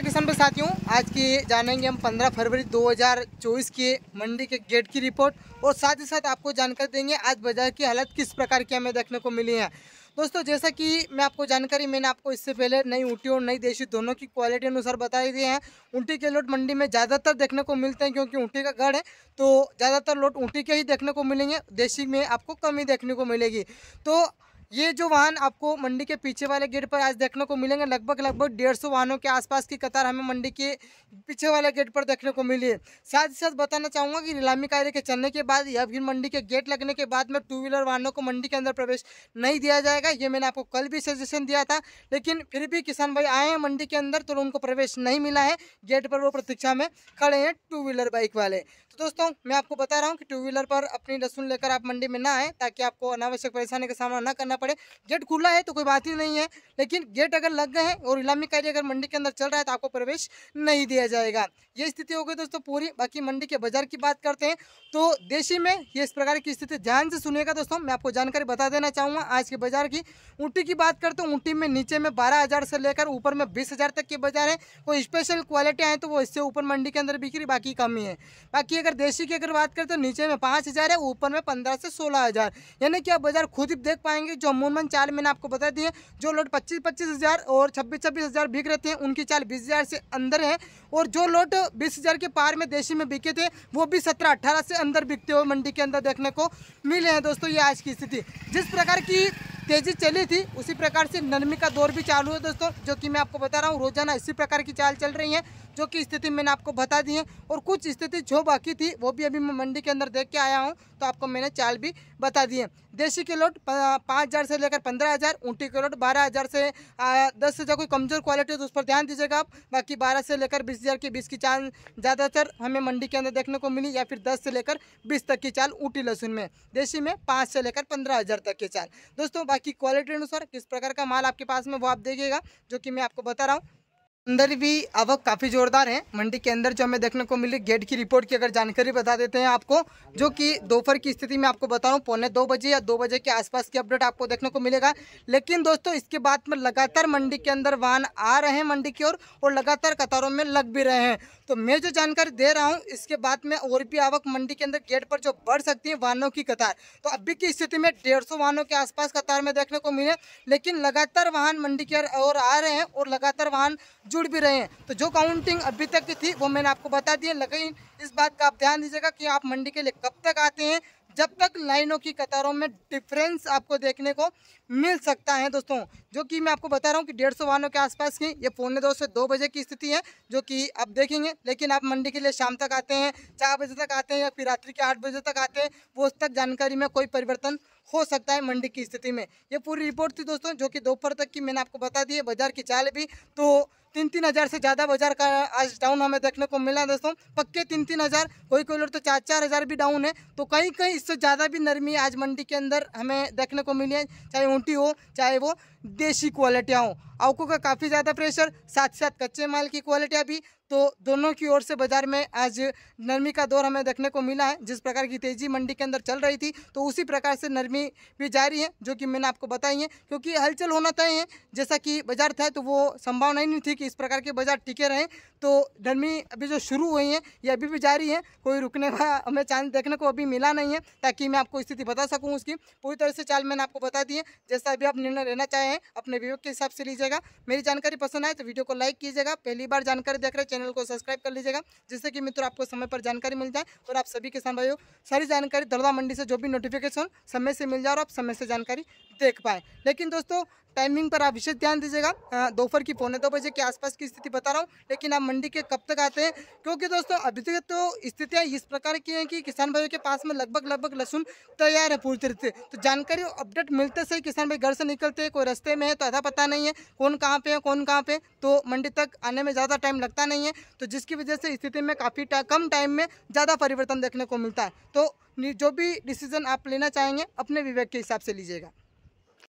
नमस्कार किसान भाई साथियों, आज की जानेंगे हम 15 फरवरी 2024 के मंडी के गेट की रिपोर्ट और साथ ही साथ आपको जानकारी देंगे आज बाज़ार की हालत किस प्रकार की हमें देखने को मिली है। दोस्तों, जैसा कि मैं आपको जानकारी, मैंने आपको इससे पहले नई ऊँटी और नई देशी दोनों की क्वालिटी अनुसार बताई दी है। ऊँटी के लोट मंडी में ज़्यादातर देखने को मिलते हैं क्योंकि ऊँटी का गढ़ है तो ज़्यादातर लोट ऊँटी के ही देखने को मिलेंगे, देशी में आपको कम देखने को मिलेगी। तो ये जो वाहन आपको मंडी के पीछे वाले गेट पर आज देखने को मिलेंगे, लगभग लगभग डेढ़ सौ वाहनों के आसपास की कतार हमें मंडी के पीछे वाले गेट पर देखने को मिली है। साथ ही साथ बताना चाहूँगा कि नीलामी कार्य के चलने के बाद या फिर मंडी के गेट लगने के बाद में टू व्हीलर वाहनों को मंडी के अंदर प्रवेश नहीं दिया जाएगा, ये मैंने आपको कल भी सजेशन दिया था, लेकिन फिर भी किसान भाई आए हैं मंडी के अंदर तो उनको प्रवेश नहीं मिला है, गेट पर वो प्रतीक्षा में खड़े हैं टू व्हीलर बाइक वाले। तो दोस्तों, मैं आपको बता रहा हूँ कि टू व्हीलर पर अपनी लहसुन लेकर आप मंडी में ना आए, ताकि आपको अनावश्यक परेशानी का सामना ना करना पड़े। गेट खुला है तो कोई बात ही नहीं है, लेकिन गेट अगर लग गए हैं और इलामी कार्य अगर मंडी के अंदर चल रहा है तो आपको प्रवेश नहीं दिया जाएगा। ये स्थिति हो गई दोस्तों पूरी, बाकी मंडी के बाज़ार की बात करते हैं। तो देशी में ये इस प्रकार की स्थिति ध्यान से सुनिएगा दोस्तों, मैं आपको जानकारी बता देना चाहूँगा। आज के बाज़ार की ऊँटी की बात करते हैं, ऊँटी में नीचे में बारह से लेकर ऊपर में बीस तक के बाज़ार है। कोई स्पेशल क्वालिटी आए तो वो इससे ऊपर मंडी के अंदर बिक्री, बाकी कम ही। है बाकी अगर देशी की अगर बात करें तो नीचे में पाँच हज़ार है, ऊपर में पंद्रह से सोलह यानी कि आप बाज़ार खुद ही देख पाएँगे जो अमूमन चाल मैंने आपको बता दी है। जो लोट पच्चीस पच्चीस हज़ार और छब्बीस छब्बीस हज़ार बिक रहे थे, उनकी चाल बीस हज़ार से अंदर है। और जो लोट बीस हज़ार के पार में देशी में बिके थे, वो भी सत्रह अट्ठारह से अंदर बिकते हुए मंडी के अंदर देखने को मिले हैं। दोस्तों, ये आज की स्थिति। जिस प्रकार की तेज़ी चली थी, उसी प्रकार से नरमी का दौर भी चालू है दोस्तों, जो कि मैं आपको बता रहा हूँ, रोज़ाना इसी प्रकार की चाल चल रही है। जो कि स्थिति मैंने आपको बता दी है और कुछ स्थिति जो बाकी थी, वो भी अभी मैं मंडी के अंदर देख के आया हूँ तो आपको मैंने चाल भी बता दी है। देशी के लोट पाँच हज़ार से लेकर पंद्रह हज़ार, ऊँटी के लोट बारह हज़ार से दस हज़ार, कोई कमज़ोर क्वालिटी है तो उस पर ध्यान दीजिएगा आप। बाकी बारह से लेकर बीस हज़ार की बीस की चाल ज़्यादातर हमें मंडी के अंदर देखने को मिली, या फिर दस से लेकर बीस तक की चाल ऊँटी लहसुन में। देशी में पाँच से लेकर पंद्रह हज़ार तक की चाल। दोस्तों, बाकी क्वालिटी अनुसार किस प्रकार का माल आपके पास में, वो आप देखिएगा, जो कि मैं आपको बता रहा हूँ। अंदर भी आवक काफ़ी जोरदार है। मंडी के अंदर जो हमें देखने को मिली, गेट की रिपोर्ट की अगर जानकारी बता देते हैं आपको, जो कि दोपहर की स्थिति में आपको बता रहा हूँ पौने दो बजे या दो बजे के आसपास की अपडेट आपको देखने को मिलेगा। लेकिन दोस्तों, इसके बाद में लगातार मंडी के अंदर वाहन आ रहे हैं मंडी की ओर और और लगातार कतारों में लग भी रहे हैं। तो मैं जो जानकारी दे रहा हूँ, इसके बाद में और भी आवक मंडी के अंदर गेट पर जो बढ़ सकती है, वाहनों की कतार। तो अभी की स्थिति में डेढ़ वाहनों के आसपास कतार में देखने को मिले, लेकिन लगातार वाहन मंडी की ओर आ रहे हैं और लगातार वाहन जुड़ भी रहे हैं। तो जो काउंटिंग अभी तक की थी, वो मैंने आपको बता दी है। लेकिन इस बात का आप ध्यान दीजिएगा कि आप मंडी के लिए कब तक आते हैं, जब तक लाइनों की कतारों में डिफरेंस आपको देखने को मिल सकता है दोस्तों। जो कि मैं आपको बता रहा हूँ कि डेढ़ सौ वाहनों के आसपास की ये पौने दो से दो बजे की स्थिति है, जो कि आप देखेंगे। लेकिन आप मंडी के लिए शाम तक आते हैं, चार बजे तक आते हैं या फिर रात्रि के आठ बजे तक आते हैं, वो उस तक जानकारी में कोई परिवर्तन हो सकता है मंडी की स्थिति में। ये पूरी रिपोर्ट थी दोस्तों, जो कि दोपहर तक की मैंने आपको बता दी है, बाज़ार की चाल भी। तो तीन तीन हज़ार से ज़्यादा बाज़ार का आज डाउन हमें देखने को मिला दोस्तों। पक्के तीन तीन हज़ार कोई कोई लोग तो चार चार हज़ार भी डाउन है। तो कहीं कहीं इससे ज़्यादा भी नरमी आज मंडी के अंदर हमें देखने को मिली है। चाहे ऊँटी हो, चाहे वो देसी क्वालिटियाँ हो। आवकों का काफ़ी ज़्यादा प्रेशर साथ साथ कच्चे माल की क्वालिटियाँ भी। तो दोनों की ओर से बाज़ार में आज नरमी का दौर हमें देखने को मिला है। जिस प्रकार की तेज़ी मंडी के अंदर चल रही थी तो उसी प्रकार से नरमी भी जारी है, जो कि मैंने आपको बताई है। क्योंकि हलचल होना तय है। जैसा कि बाज़ार था तो वो संभावना ही नहीं थी कि इस प्रकार के बाज़ार टिके रहें। तो नरमी अभी जो शुरू हुई है, ये अभी भी जारी है। कोई रुकने का हमें चांस देखने को अभी मिला नहीं है, ताकि मैं आपको स्थिति बता सकूँ उसकी। पूरी तरह से चाल मैंने आपको बता दी है। जैसा अभी आप निर्णय लेना चाहें अपने विवेक के हिसाब से लीजिएगा। मेरी जानकारी पसंद आए तो वीडियो को लाइक कीजिएगा। पहली बार जानकारी देख रहे चैनल को सब्सक्राइब कर लीजिएगा, जिससे कि मित्रों आपको समय पर जानकारी मिल जाए और आप सभी किसान भाइयों, सारी जानकारी दरदा मंडी से जो भी नोटिफिकेशन समय से मिल जाए और आप समय से जानकारी देख पाएँ। लेकिन दोस्तों टाइमिंग पर आप विशेष ध्यान दीजिएगा। दोपहर की पौने दो बजे के आसपास की स्थिति बता रहा हूँ, लेकिन आप मंडी के कब तक आते हैं? क्योंकि दोस्तों, अभी तक तो स्थितियाँ इस प्रकार की हैं कि किसान भाइयों के पास में लगभग लगभग लहसुन तैयार है पूरी तरह से तो जानकारी अपडेट मिलते से किसान भाई घर से निकलते हैं, कोई रस्ते में है तो आधा पता नहीं है, कौन कहाँ पे है, कौन कहाँ पे तो मंडी तक आने में ज़्यादा टाइम लगता नहीं है। तो जिसकी वजह से स्थिति में काफ़ी कम टाइम में ज़्यादा परिवर्तन देखने को मिलता है। तो जो भी डिसीज़न आप लेना चाहेंगे, अपने विवेक के हिसाब से लीजिएगा।